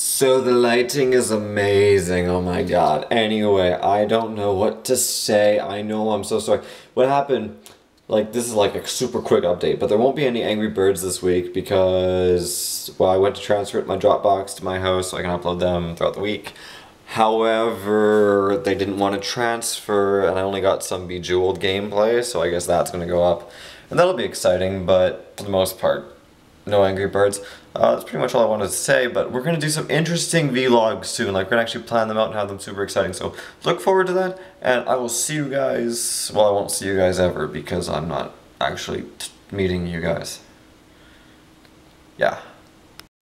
So the lighting is amazing. Oh my god. Anyway, I don't know what to say. I know I'm so sorry. What happened? Like this is like a super quick update, but there won't be any Angry Birds this week because well, I went to transfer my Dropbox to my house so I can upload them throughout the week. However, they didn't want to transfer and I only got some Bejeweled gameplay, so I guess that's going to go up. And that'll be exciting, but for the most part, no Angry Birds. Uh, that's pretty much all I wanted to say, but we're going to do some interesting vlogs soon. Like, we're going to actually plan them out and have them super exciting. So, look forward to that, and I will see you guys... Well, I won't see you guys ever because I'm not actually meeting you guys. Yeah.